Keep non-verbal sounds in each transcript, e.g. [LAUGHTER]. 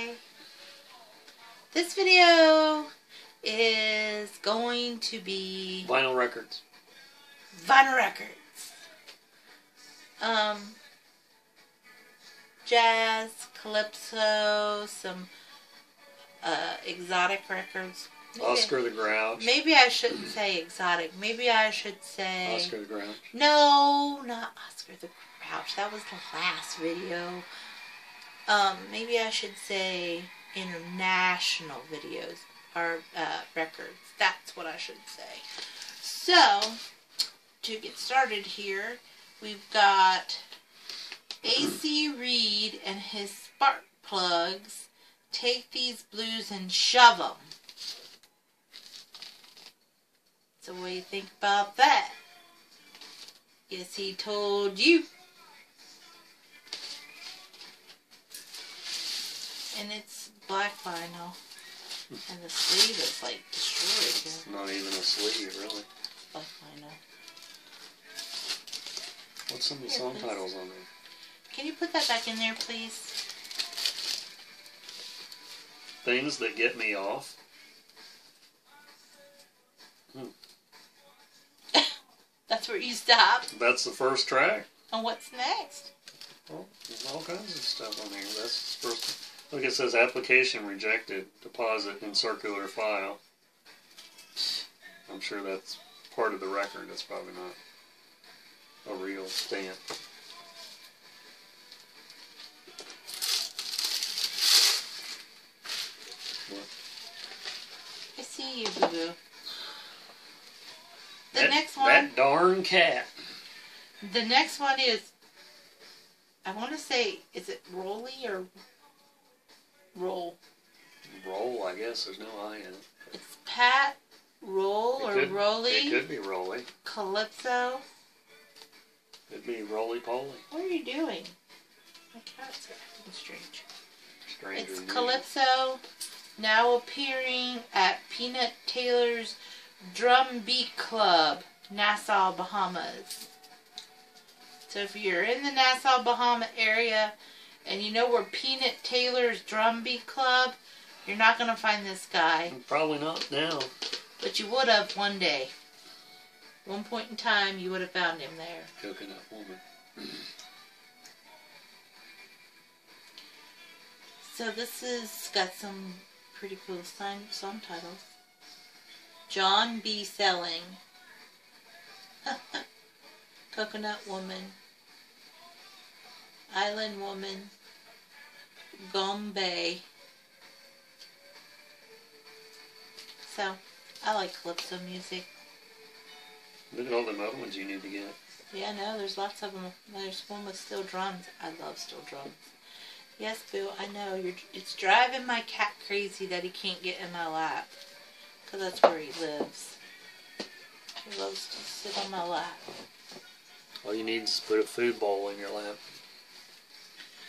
Hi. This video is going to be Vinyl records. vinyl records. Um, jazz, calypso, some uh, exotic records. Maybe- Oscar the Grouch. Maybe I shouldn't say exotic. Maybe I should say. Oscar the Grouch. No, not Oscar the Grouch. That was the last video. Um, maybe I should say international videos or uh, records. That's what I should say. So, to get started here, we've got AC Reed and his spark plugs. Take these blues and shove them. So, what do you think about that? Yes, he told you. And it's black vinyl. And the sleeve is like destroyed It's not even a sleeve, really. Black vinyl. What's some of the Here, song please. titles on there? Can you put that back in there, please? Things that get me off. Hmm. [LAUGHS] That's where you stop. That's the first track. And what's next? Well, there's all kinds of stuff on here. That's the first. Look, it says application rejected. Deposit in circular file. I'm sure that's part of the record. That's probably not a real stamp. What? I see you, boo boo. The That- next one. That darn cat. The next one is. I want to say, is it Rolly or Roll? Roll, I guess. There's no I in it. It's Pat Roll It or could- Rolly It could be Rolly. Calypso. It'd be Roly Poly. What are you doing? My cat's acting strange. Stranger It's than you. Calypso, now appearing at Peanut Taylor's Drum Beat Club, Nassau, Bahamas. So if you're in the Nassau, Bahama area and you know where Peanut Taylor's Drumbeat Club, you're not going to find this guy, Probably not now. but you would have one day. One point in time, you would have found him there. Coconut Woman. So this has got some pretty cool song, song titles. John B. Selling. [LAUGHS] Coconut Woman. Island Woman. Gombe. So, I like calypso music. Look at all the other ones you need to get. Yeah, no, there's lots of them. There's one with steel drums. I love steel drums. Yes, Boo, I know. You're, it's driving my cat crazy that he can't get in my lap. Because that's where he lives. He loves to sit on my lap. All you need is to put a food bowl in your lap.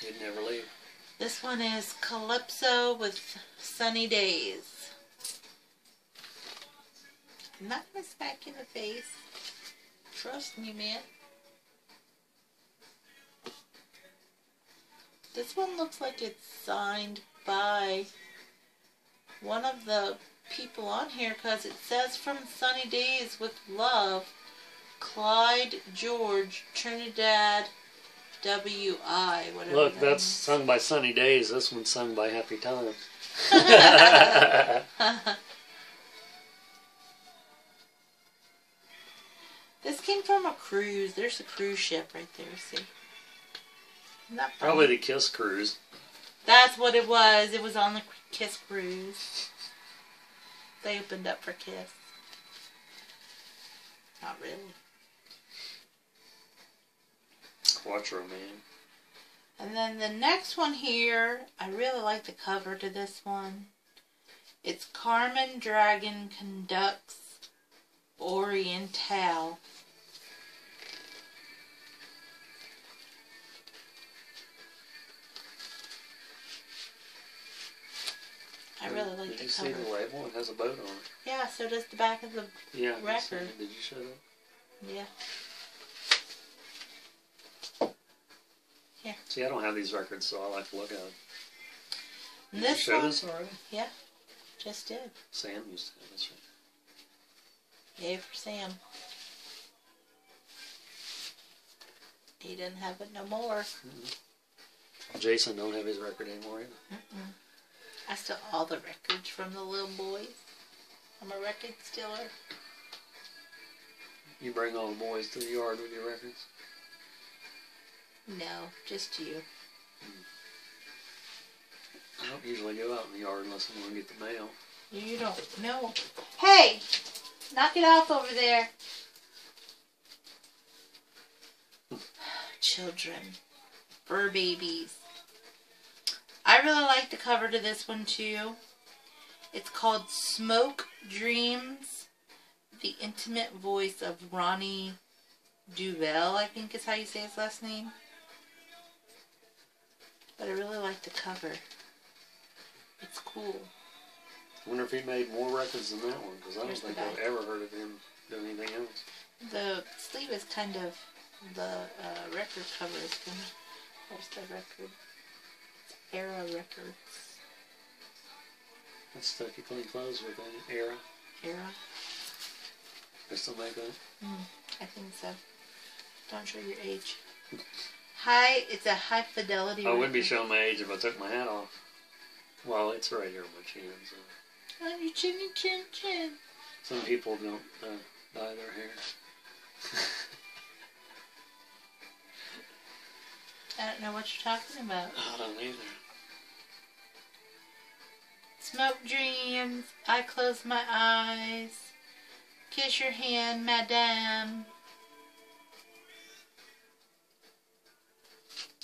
You'd never leave. This one is Calypso with Sunny Days. Not going to smack in the face. Trust me, man. This one looks like it's signed by one of the people on here because it says from Sunny Days with Love, Clyde George, Trinidad, W.I. Whatever Look, that that's means. sung by Sunny Days. This one's sung by Happy Times. [LAUGHS] This came from a cruise. There's a cruise ship right there. See? Probably the Kiss Cruise. That's what it was. It was on the Kiss cruise. They opened up for Kiss. Not really. Quattro Man. And then the next one here, I really like the cover to this one. It's Carmen Dragon Conducts Oriental. I really like Did the you see the label? It has a boat on it. Yeah, so does the back of the Yeah. Record. Did you show that? yeah. See, I don't have these records, so I like to look at them. And this Showed one, us already? just did. Sam used to have this right. Yay for Sam. He doesn't have it no more. Mm-hmm. Jason don't have his record anymore either. Mm-mm. I steal all the records from the little boys. I'm a record stealer. You bring all the boys to the yard with your records? No, just you. I don't usually go out in the yard unless I'm going to get the mail. You don't know. Hey! Knock it off over there. Children. Fur babies. I really like the cover to this one too. It's called Smoke Dreams. The intimate voice of Ronnie Deauville, I think is how you say his last name. But I really like the cover. It's cool. I wonder if he made more records than that one because I don't think I've ever heard of him doing anything else. The sleeve is kind of the uh, record cover is kind of. There's the record. It's Era Records. That's Stucky Clean Clothes with an era. Era. They still make that? I think so. Don't show your age. [LAUGHS] High. It's a high fidelity. I would be showing my age if I took my hat off. Well, it's right here on my chin. So On your chin, chin, chin. some people don't uh, dye their hair. [LAUGHS] I don't know what you're talking about. I don't either. Smoke dreams. I close my eyes. Kiss your hand, madame.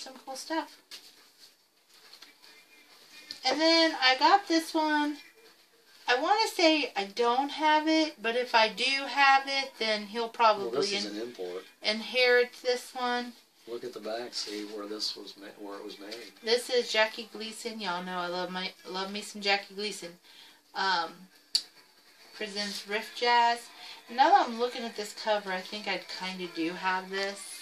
Some cool stuff. And then I got this one. I want to say I don't have it, but if I do have it, then he'll Well, probably this is in- an import. inherit this one. Look at the back. See where this was ma- where it was made. This is Jackie Gleason. Y'all know I love my love me some Jackie Gleason. Um, presents Riff Jazz. Now that I'm looking at this cover, I think I kind of do have this.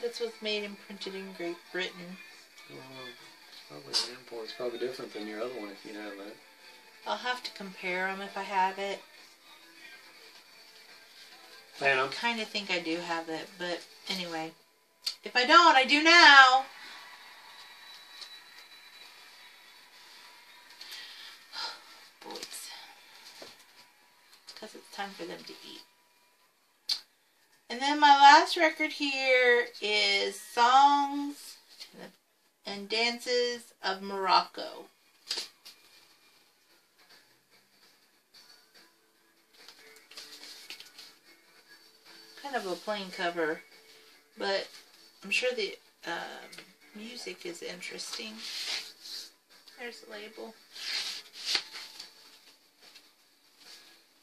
This was made and printed in Great Britain. Well, probably an import. It's probably different than your other one if you have that. I'll have to compare them if I have it. I kind of think I do have it, but anyway. If I don't, I do now. [SIGHS] Boys. Because it's time for them to eat. And then my last record here is Songs and Dances of Morocco. Kind of a plain cover, but I'm sure the um, music is interesting. There's the label.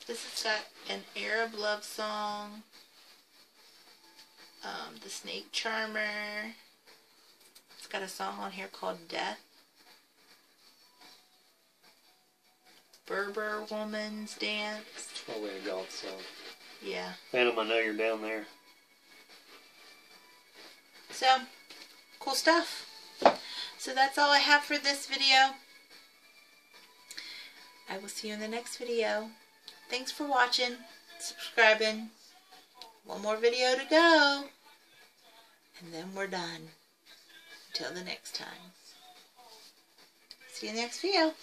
This has got an Arab love song. Um, the Snake Charmer. It's got a song on here called Death. Berber Woman's Dance. It's probably a golf song. Yeah. Phantom, I know you're down there. So, cool stuff. So that's all I have for this video. I will see you in the next video. Thanks for watching, subscribing. One more video to go. And then we're done. Until the next time. See you in the next video.